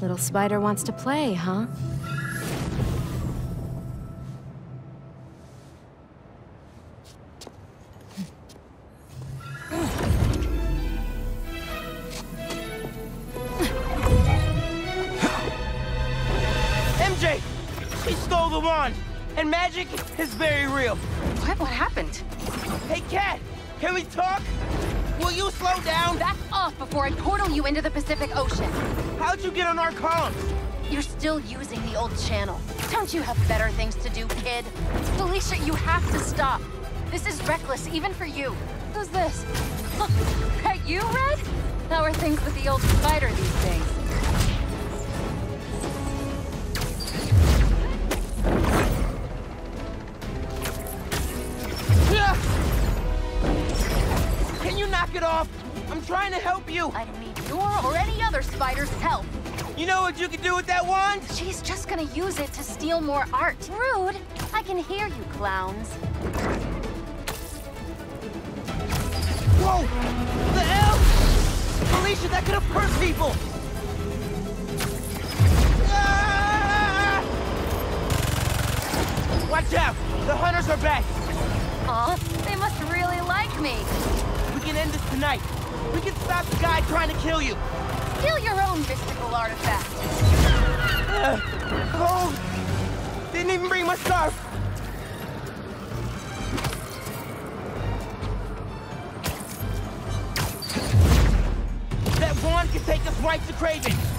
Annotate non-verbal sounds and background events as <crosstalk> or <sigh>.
Little spider wants to play, huh? MJ! She stole the wand! And magic is very real. What? What happened? Hey, Cat! Can we talk? Will you slow down? Back off before I portal you into the Pacific Ocean. How'd you get on our comms? You're still using the old channel. Don't you have better things to do, kid? Felicia, you have to stop. This is reckless, even for you. Who's this? <laughs> Look, That you, Red? How are things with the old spider these days? Knock it off? I'm trying to help you. I don't need your or any other spider's help. You know what you can do with that wand? She's just gonna use it to steal more art. Rude. I can hear you, clowns. Whoa! The hell? Felicia, that could have hurt people! Ah! Watch out! The hunters are back! Aw, they must really like me. We can end this tonight. We can stop the guy trying to kill you. Steal your own mystical artifact. Uh, cold! Didn't even bring my scarf! That wand can take us right to Kraven!